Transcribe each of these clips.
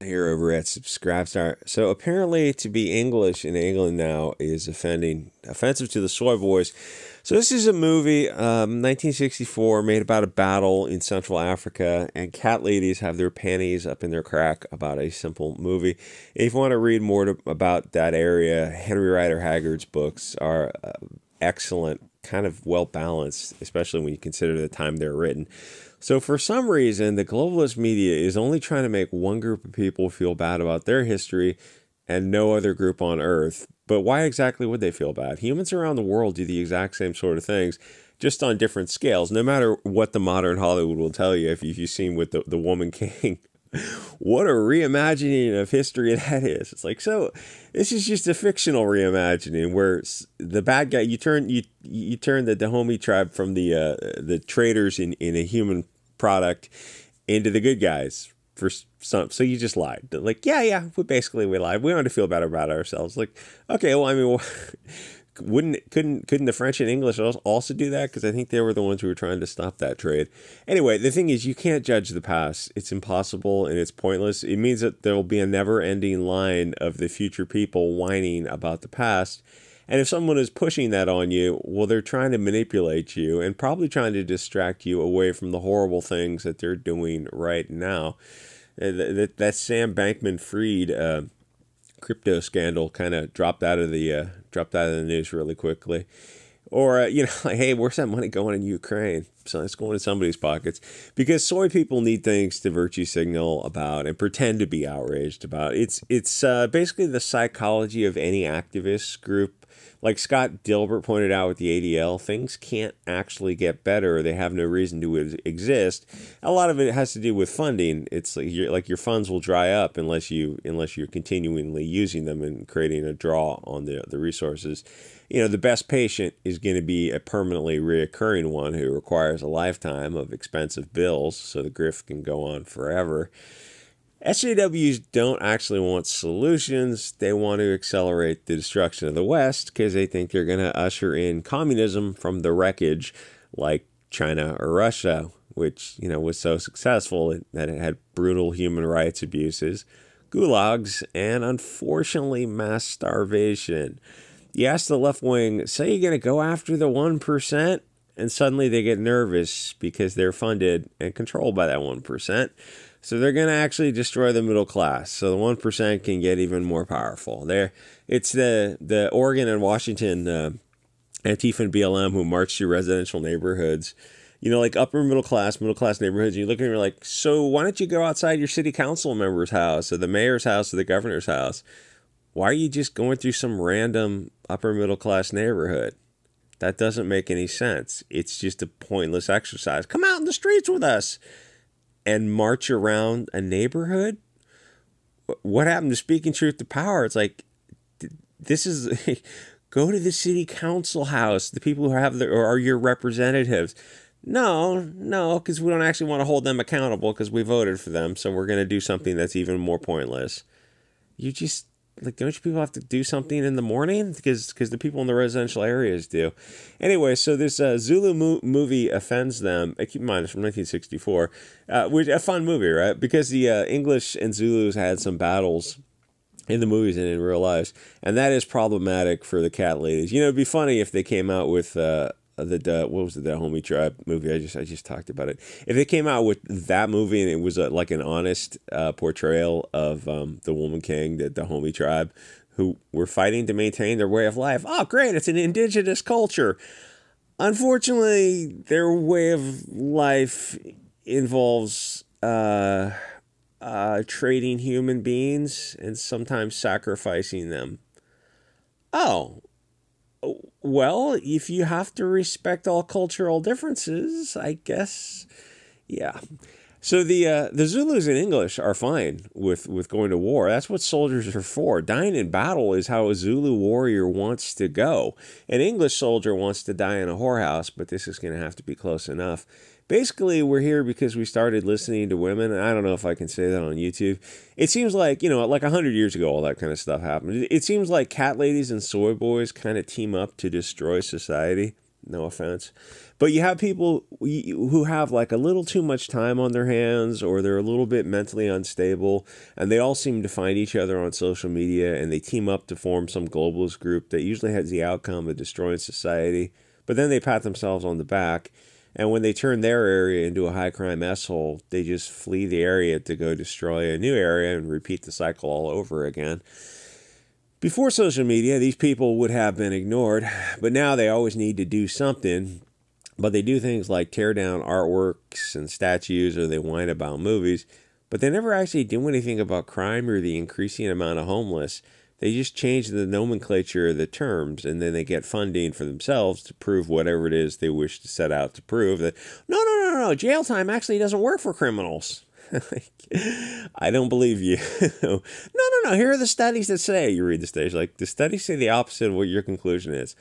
here over at Subscribestar. So apparently, to be English in England now is offending, offensive to the soy boys. So this is a movie, um, 1964, made about a battle in Central Africa, and cat ladies have their panties up in their crack about a simple movie. If you want to read more to, about that area, Henry Rider Haggard's books are uh, excellent, kind of well balanced, especially when you consider the time they're written. So, for some reason, the globalist media is only trying to make one group of people feel bad about their history and no other group on earth. But why exactly would they feel bad? Humans around the world do the exact same sort of things, just on different scales. No matter what the modern Hollywood will tell you, if you've seen with the, the Woman King what a reimagining of history that is. It's like so. This is just a fictional reimagining where the bad guy you turn you you turn the Dahomey tribe from the uh, the traders in in a human product into the good guys for some. So you just lied. Like yeah yeah, we basically we lied. We wanted to feel better about ourselves. Like okay, well I mean. Wouldn't couldn't couldn't the French and English also do that? Because I think they were the ones who were trying to stop that trade. Anyway, the thing is, you can't judge the past. It's impossible and it's pointless. It means that there will be a never-ending line of the future people whining about the past. And if someone is pushing that on you, well, they're trying to manipulate you and probably trying to distract you away from the horrible things that they're doing right now. Uh, that, that Sam Bankman Fried uh, crypto scandal kind of dropped out of the uh, dropped out of the news really quickly. Or, uh, you know, like, hey, where's that money going in Ukraine? So it's going in somebody's pockets. Because soy people need things to virtue signal about and pretend to be outraged about. It's, it's uh, basically the psychology of any activist group like Scott Dilbert pointed out with the ADL, things can't actually get better. They have no reason to exist. A lot of it has to do with funding. It's like, like your funds will dry up unless you unless you're continually using them and creating a draw on the the resources. You know, the best patient is going to be a permanently reoccurring one who requires a lifetime of expensive bills, so the grift can go on forever. SJWs don't actually want solutions. They want to accelerate the destruction of the West because they think they're going to usher in communism from the wreckage, like China or Russia, which you know was so successful that it had brutal human rights abuses, gulags, and unfortunately mass starvation. You ask the left wing, say you're going to go after the one percent, and suddenly they get nervous because they're funded and controlled by that one percent. So they're going to actually destroy the middle class. So the one percent can get even more powerful. There, it's the the Oregon and Washington uh, Antifa and BLM who march through residential neighborhoods. You know, like upper middle class, middle class neighborhoods. And you look at them, you're like, so why don't you go outside your city council member's house or the mayor's house or the governor's house? Why are you just going through some random upper middle class neighborhood? That doesn't make any sense. It's just a pointless exercise. Come out in the streets with us and march around a neighborhood? What happened to speaking truth to power? It's like this is go to the city council house, the people who have the or are your representatives. No, no, because we don't actually want to hold them accountable because we voted for them. So we're going to do something that's even more pointless. You just like don't you people have to do something in the morning? Because because the people in the residential areas do. Anyway so this uh, zulu mo- movie offends them. Uh, keep in mind it's from 1964 uh, which a fun movie right? Because the uh, english and zulus had some battles in the movies and in real lives and that is problematic for the cat ladies. You know it'd be funny if they came out with the uh, what was it the Dahomey Tribe movie? I just I just talked about it. If it came out with that movie and it was a, like an honest uh, portrayal of um, the Woman King, the Dahomey Tribe, who were fighting to maintain their way of life. Oh, great! It's an indigenous culture. Unfortunately, their way of life involves uh, uh, trading human beings and sometimes sacrificing them. Oh, well, if you have to respect all cultural differences, I guess, yeah. So the uh, the Zulus in English are fine with, with going to war. That's what soldiers are for. Dying in battle is how a Zulu warrior wants to go. An English soldier wants to die in a whorehouse, but this is going to have to be close enough basically we're here because we started listening to women i don't know if i can say that on youtube it seems like you know like 100 years ago all that kind of stuff happened it seems like cat ladies and soy boys kind of team up to destroy society No offense. But you have people who have like a little too much time on their hands or they're a little bit mentally unstable and they all seem to find each other on social media and they team up to form some globalist group that usually has the outcome of destroying society. But then they pat themselves on the back and when they turn their area into a high crime S hole, they just flee the area to go destroy a new area and repeat the cycle all over again. Before social media, these people would have been ignored, but now they always need to do something. But they do things like tear down artworks and statues or they whine about movies, but they never actually do anything about crime or the increasing amount of homeless. They just change the nomenclature of the terms and then they get funding for themselves to prove whatever it is they wish to set out to prove that no, no, no, no, jail time actually doesn't work for criminals. I don't believe you. no, no, no. Here are the studies that say, you read the studies, like the studies say the opposite of what your conclusion is.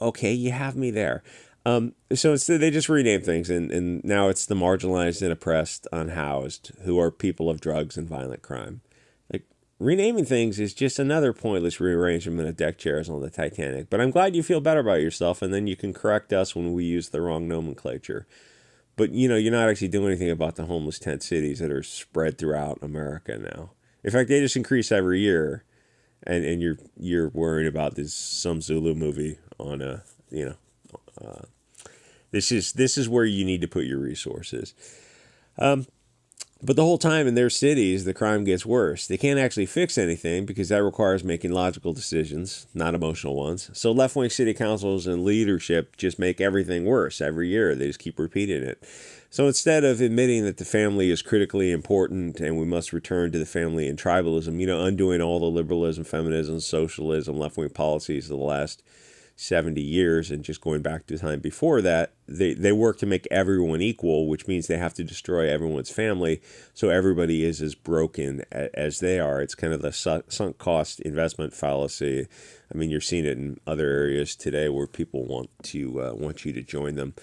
Okay, you have me there. Um, so instead, they just rename things, and, and now it's the marginalized and oppressed, unhoused, who are people of drugs and violent crime renaming things is just another pointless rearrangement of deck chairs on the Titanic. But I'm glad you feel better about yourself, and then you can correct us when we use the wrong nomenclature. But you know, you're not actually doing anything about the homeless tent cities that are spread throughout America now. In fact, they just increase every year, and, and you're you're worried about this some Zulu movie on a you know. Uh, this is this is where you need to put your resources. Um, but the whole time in their cities, the crime gets worse. They can't actually fix anything because that requires making logical decisions, not emotional ones. So left wing city councils and leadership just make everything worse every year. They just keep repeating it. So instead of admitting that the family is critically important and we must return to the family and tribalism, you know, undoing all the liberalism, feminism, socialism, left wing policies of the last 70 years and just going back to time before that, they, they work to make everyone equal, which means they have to destroy everyone's family so everybody is as broken as they are. It's kind of the sunk cost investment fallacy. I mean, you're seeing it in other areas today where people want to uh, want you to join them.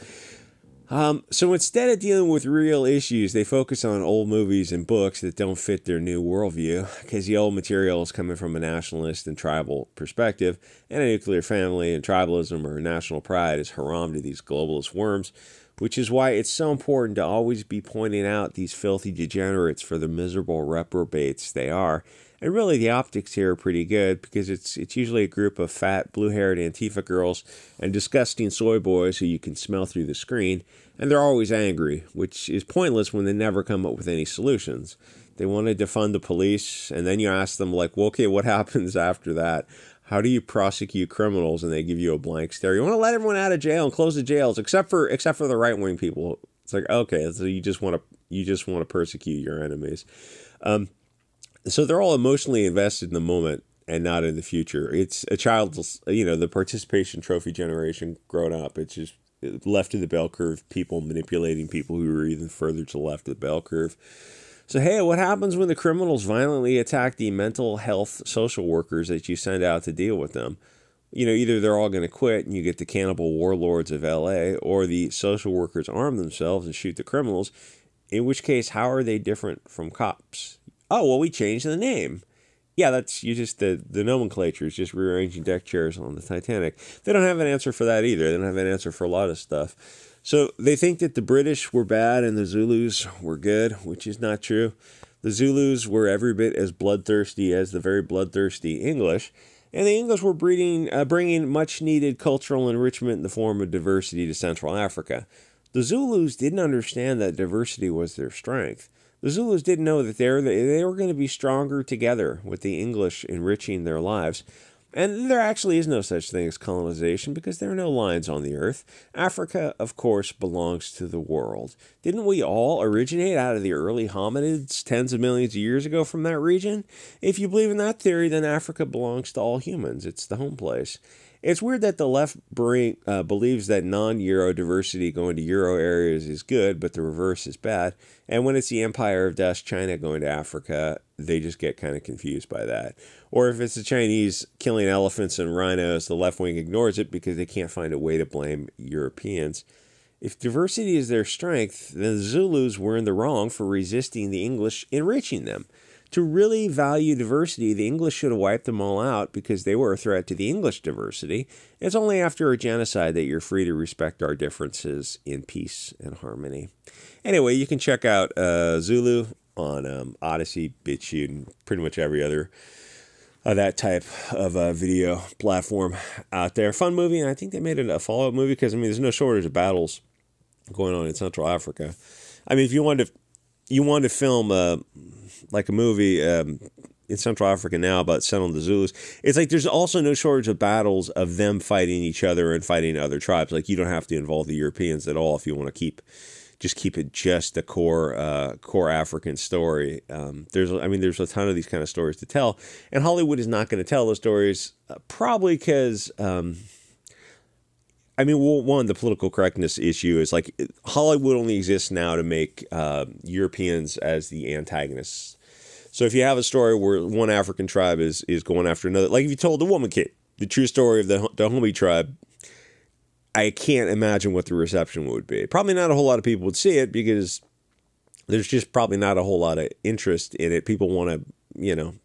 Um, so instead of dealing with real issues, they focus on old movies and books that don't fit their new worldview because the old material is coming from a nationalist and tribal perspective, and a nuclear family and tribalism or national pride is haram to these globalist worms, which is why it's so important to always be pointing out these filthy degenerates for the miserable reprobates they are and really, the optics here are pretty good because it's it's usually a group of fat, blue-haired Antifa girls and disgusting soy boys who you can smell through the screen, and they're always angry, which is pointless when they never come up with any solutions. They want to defund the police, and then you ask them like, well, "Okay, what happens after that?" How do you prosecute criminals? And they give you a blank stare. You want to let everyone out of jail and close the jails, except for except for the right wing people. It's like okay, so you just want to you just want to persecute your enemies. Um, so they're all emotionally invested in the moment and not in the future. It's a child's, you know, the participation trophy generation grown up. It's just left of the bell curve, people manipulating people who are even further to the left of the bell curve. So, hey, what happens when the criminals violently attack the mental health social workers that you send out to deal with them? You know, either they're all going to quit and you get the cannibal warlords of LA, or the social workers arm themselves and shoot the criminals, in which case, how are they different from cops? Oh well we changed the name. Yeah that's you just the the nomenclature is just rearranging deck chairs on the titanic. They don't have an answer for that either. They don't have an answer for a lot of stuff. So they think that the british were bad and the zulus were good which is not true. The zulus were every bit as bloodthirsty as the very bloodthirsty english and the english were breeding, uh, bringing much needed cultural enrichment in the form of diversity to central africa. The zulus didn't understand that diversity was their strength the Zulus didn't know that they were, they were going to be stronger together with the English enriching their lives. And there actually is no such thing as colonization because there are no lines on the earth. Africa, of course, belongs to the world. Didn't we all originate out of the early hominids tens of millions of years ago from that region? If you believe in that theory, then Africa belongs to all humans. It's the home place. It's weird that the left bring, uh, believes that non Euro diversity going to Euro areas is good, but the reverse is bad. And when it's the Empire of Dust China going to Africa, they just get kind of confused by that. Or if it's the Chinese killing elephants and rhinos, the left wing ignores it because they can't find a way to blame Europeans. If diversity is their strength, then the Zulus were in the wrong for resisting the English enriching them. To really value diversity, the English should have wiped them all out because they were a threat to the English diversity. It's only after a genocide that you're free to respect our differences in peace and harmony. Anyway, you can check out uh, Zulu on um, Odysee, BitChute, and pretty much every other uh, that type of uh, video platform out there. Fun movie, and I think they made it a follow up movie because I mean, there's no shortage of battles going on in Central Africa. I mean, if you wanted to, you wanted to film uh, like a movie um, in Central Africa now about settling the Zulus, it's like there's also no shortage of battles of them fighting each other and fighting other tribes. Like you don't have to involve the Europeans at all if you want to keep just keep it just the core uh, core African story. Um, there's I mean there's a ton of these kind of stories to tell, and Hollywood is not going to tell those stories uh, probably because. Um, I mean, one, the political correctness issue is like Hollywood only exists now to make uh, Europeans as the antagonists. So if you have a story where one African tribe is is going after another, like if you told the woman King the true story of the the Dahomey tribe, I can't imagine what the reception would be. Probably not a whole lot of people would see it because there's just probably not a whole lot of interest in it. People want to, you know,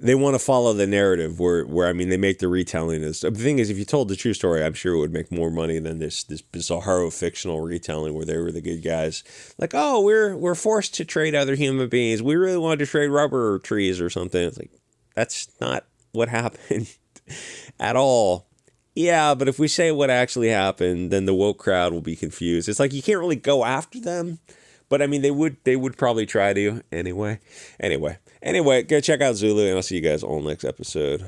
they want to follow the narrative where, where I mean, they make the retelling. Is, the thing is, if you told the true story, I'm sure it would make more money than this this bizarro fictional retelling where they were the good guys. Like, oh, we're we're forced to trade other human beings. We really wanted to trade rubber trees or something. It's like that's not what happened at all. Yeah, but if we say what actually happened, then the woke crowd will be confused. It's like you can't really go after them, but I mean they would they would probably try to anyway. Anyway, anyway, go check out Zulu, and I'll see you guys on next episode.